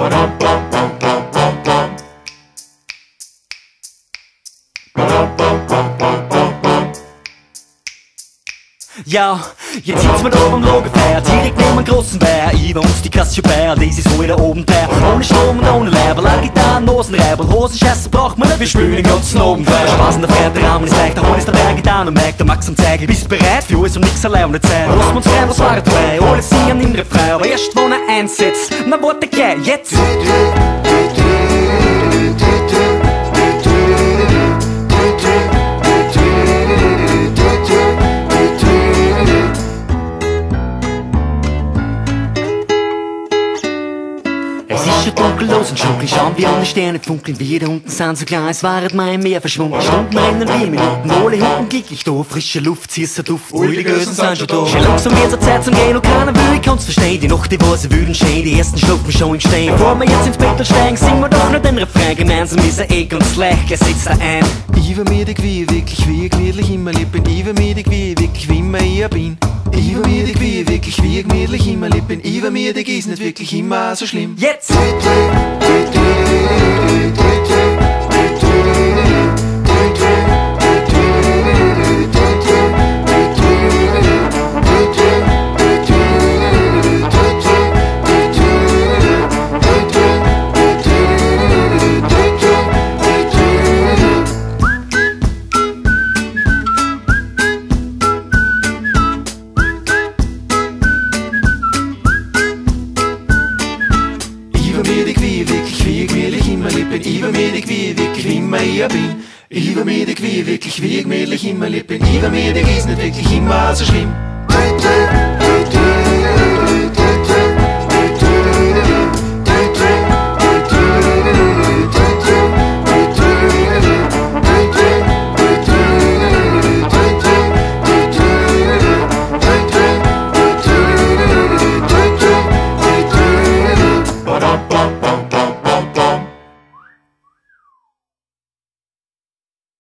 Ba ba ba ba ba ba. Ba ba ba ba. Ja, jetzt sitzen wir da am Lagerfeuer, direkt neben einem grossen Bär. Über uns die Cassiopeia, die ist so wieder oben der. Ohne Strom und ohne Lärm, allein Gitarren, Nosenreiber, Hosenschässe braucht man nicht, wir spülen den ganzen Abend frei. Spaß in der Fährte, Rahmen ist leicht, da ist der Berg getan und merkt der Max am Zeigel. Bist bereit für alles und nix allein und Zeit. Lass uns rein, was war dabei, alles singen in Refrain, aber erst wenn er einsetzt, na warte gleich, jetzt. Dunkellos und dunkel, schauen wir an die Sterne funkeln. Wir da unten sind so klein, es waren mal im Meer verschwunden. Stunden rennen wie Minuten, alle hinten glücklich da. Frische Luft, süßer Duft, alle die Gösen sind schon da. Schon langsam wird's eine Zeit zum Gehen und keiner will, ich kann's verstehen. Die Nacht, die Vase wühlen stehen, die ersten Schlucken schon im Stehen. Bevor wir jetzt ins Bett steigen, singen wir doch noch den Refrain. Gemeinsam ist er eh ganz leicht, gleich sitzt er ein. Übermüdig wie wirklich wie gemütlich immer lieb bin. Übermüdig wie wirklich wie immer ich bin. Übermüdig wie gemütlich immer lieb bin. Übermüdig ist nicht wirklich immer so schlimm. Jetzt! Übermüdig wie immer lieb bin. Übermüdig wie wirklich wie immer ich bin. Wie gemütlich immer lieb bin. Übermüdig ist nicht wirklich immer so schlimm.